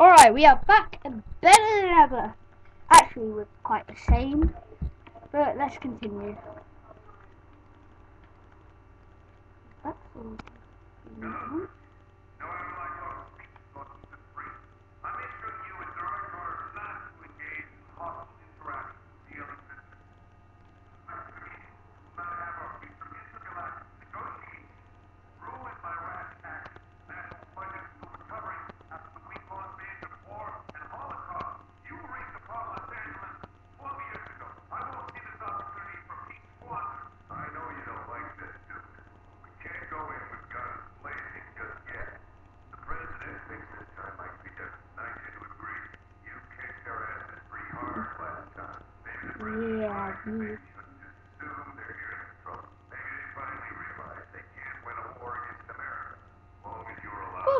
Alright, we are back and better than ever. Actually, we're quite the same. But let's continue. That's all. Mm -hmm.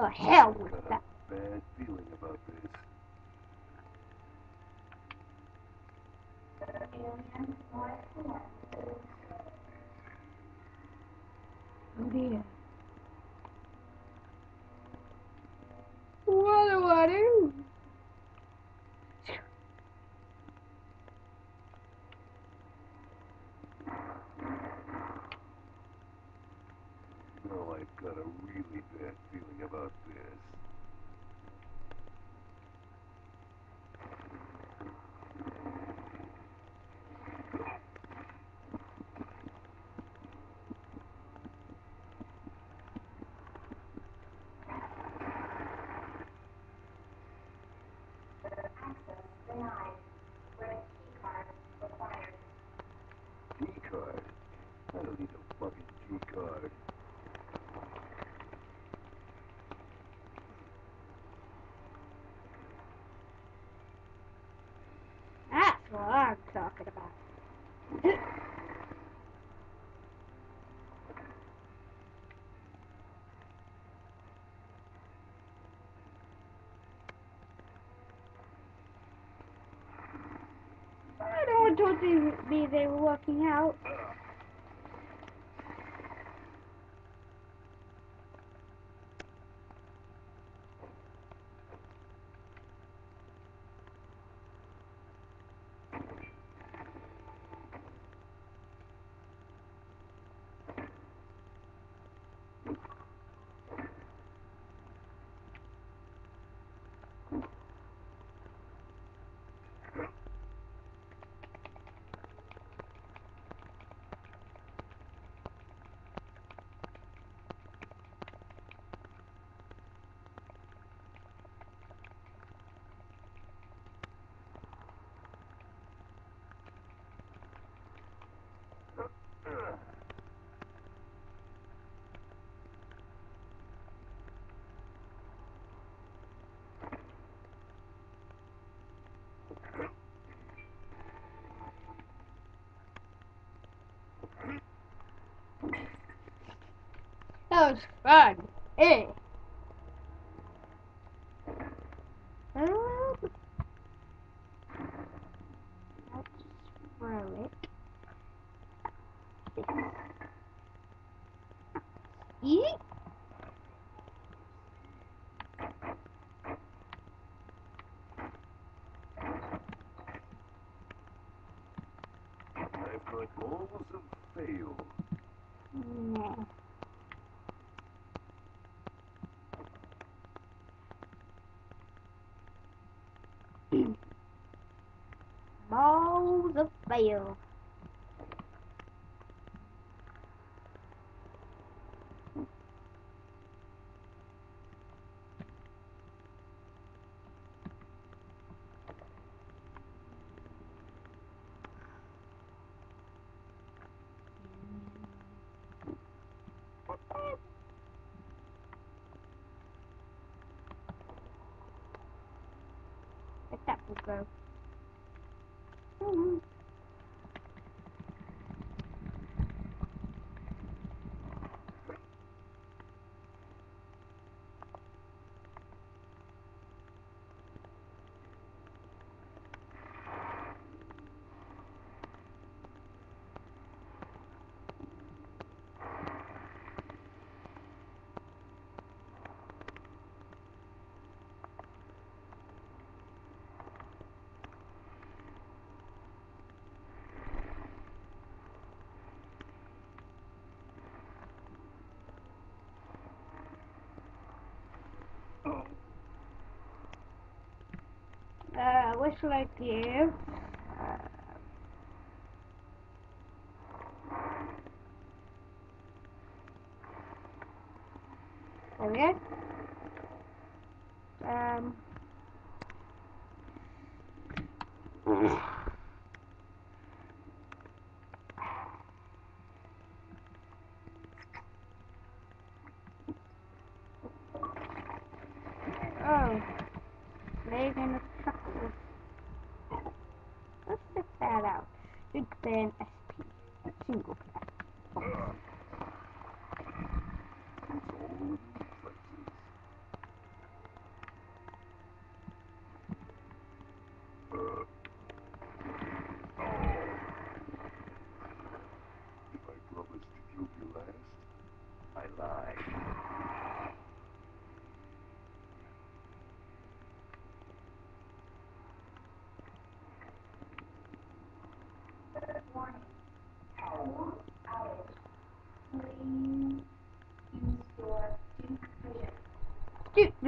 the hell with that. I have a Bad feeling about this. Oh dear. What do I do? I don't want to told me they were walking out. subscribe. Eh. Hey. Um, let's throw it. Eat. you? that will. Mm -hmm. Uh, there we go. Um, oh, Megan of Chuckles. Let's check that out. Big Fan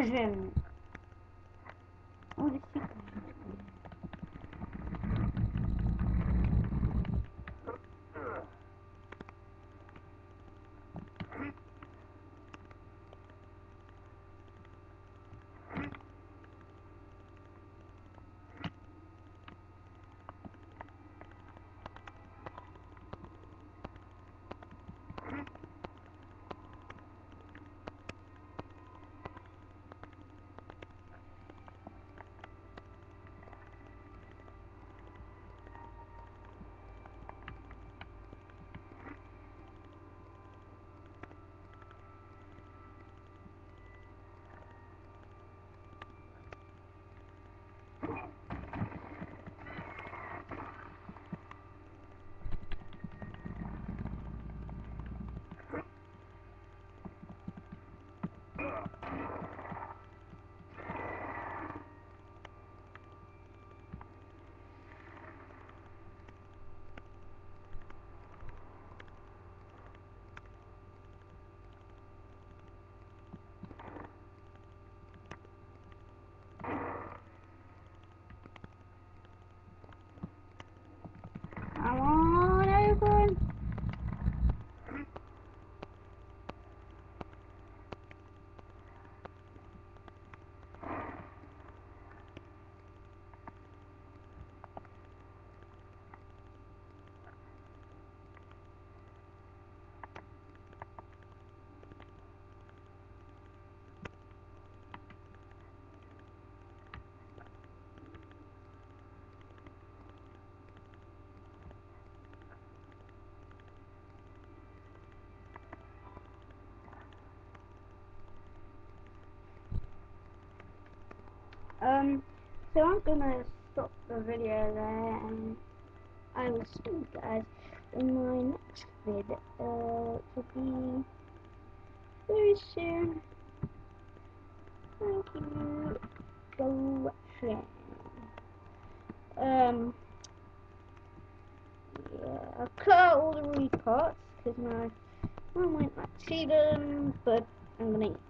嗯。Um, so I'm gonna stop the video there and I will see you guys in my next vid. Uh, will be very soon. Thank you for. Um, yeah, I've cut out all the reparts because my mum might not see them, but I'm gonna stop